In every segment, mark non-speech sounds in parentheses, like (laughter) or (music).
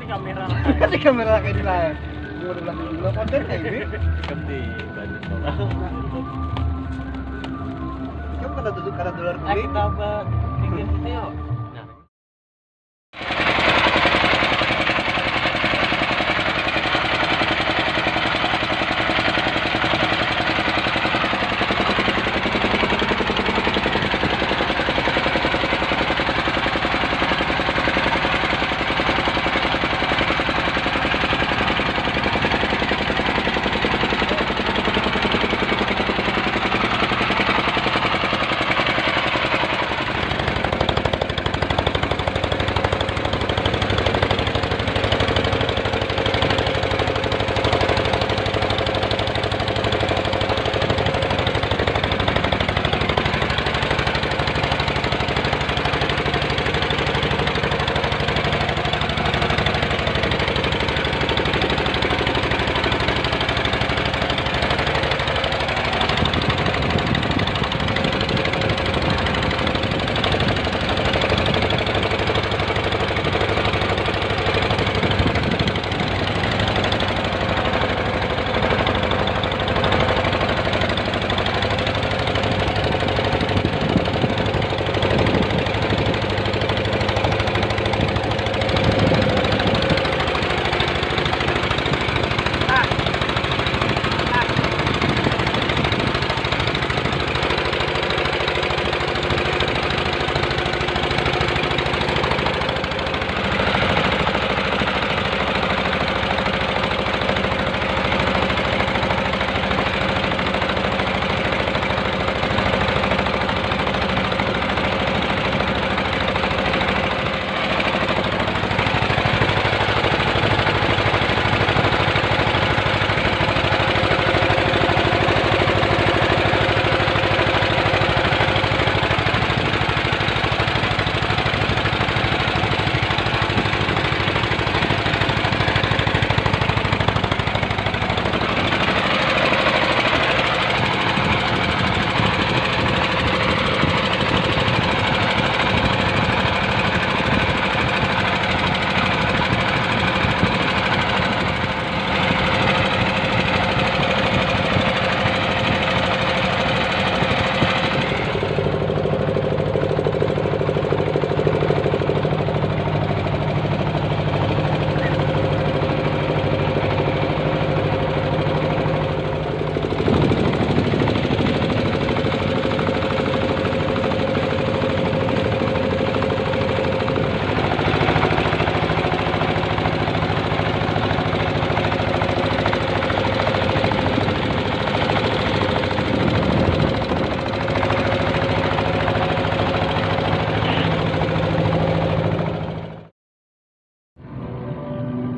Di kamera. Di (laughs) kamera kayak di layar. Dua belas dua konten kayak ini. Kemdi. Kamu kada tutup kada dolar kuning. kita buat bikin video. Nah.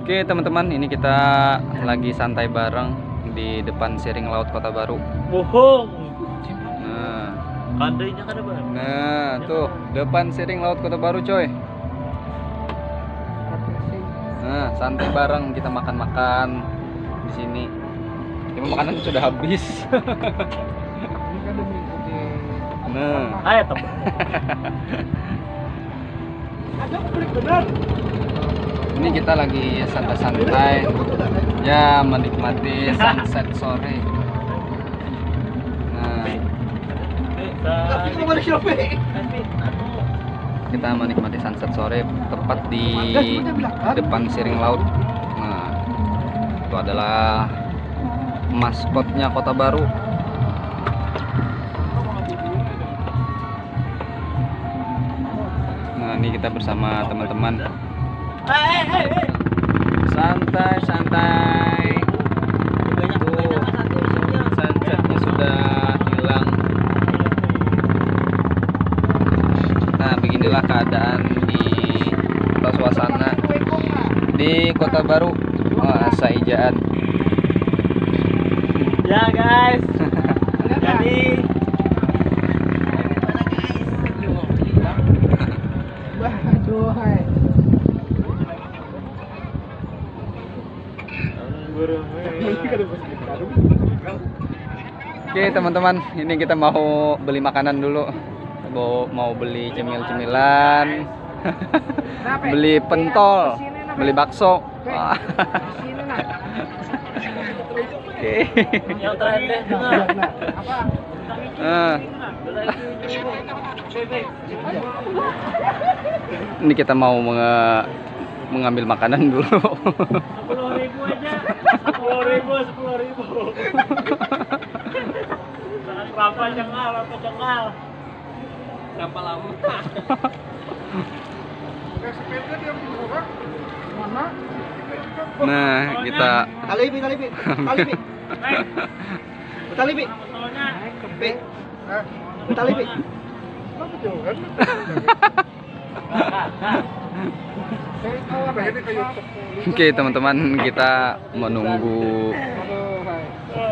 Oke teman-teman, ini kita lagi santai bareng di depan Siring Laut Kota Baru. Bohong. Nah, Kandainya kada bang. nah tuh depan Siring Laut Kota Baru coy. Nah, santai bareng kita makan-makan di sini. Ini makanan sudah habis. Ini kan. Nah, Ayo tem. (laughs) Ada kulit benar. Ini kita lagi santai-santai ya menikmati sunset sore. Nah, kita menikmati sunset sore tepat di depan siring laut. Nah, itu adalah maskotnya Kota Baru. Nah, ini kita bersama teman-teman. Santai, santai. Tuh, sunsetnya sudah hilang. Nah, beginilah keadaan di atau suasana di Kota Baru. Wah, Saijaan. Ya guys. (laughs) Jadi Wah, aduh, hai. Oke, teman-teman, ini kita mau beli makanan dulu. Mau mau beli cemil-cemilan. (laughs) beli pentol. Beli bakso. Oke. Yang. Ini kita mau menga- mengambil makanan dulu. (laughs) Berapa cengal, berapa cengal? Berapa lama? Nah, kita Tali bi, tali bi. Tali bi. (laughs) Tali bi. Soalnya Bi. Tali bi. Kenapa jauh kan? Oke, teman-teman, kita menunggu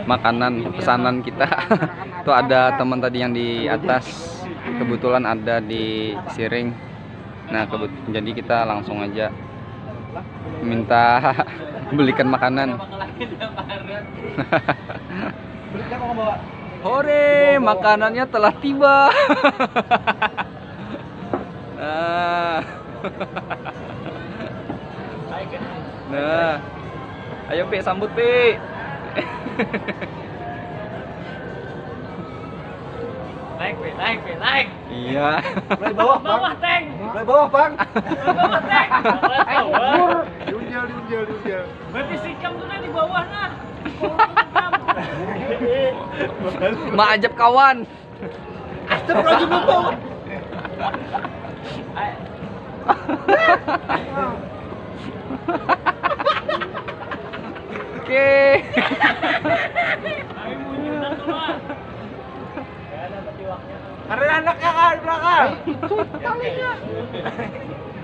makanan pesanan kita. (laughs) Tuh ada teman tadi yang di atas kebetulan ada di Siring. Nah, kebet jadi kita langsung aja minta (laughs) belikan makanan. (laughs) Hore, makanannya telah tiba. nah. nah. Ayo Pi, sambut Pi. (laughs) naik, naik, naik. iya. Mulai bawah, Bang. Bawah, Teng. Mulai bawah, Bang. Bawah, Teng. Bawah. Diunjal, diunjal, diunjal. Berarti sikam tuh di bawah nah. Ma ajab kawan. Astagfirullahaladzim, Oke. Sabi mo yung dalawa. Kaya nabatiwak niya. Haralanak ka, haralanak ka! Tangin niya! (laughs)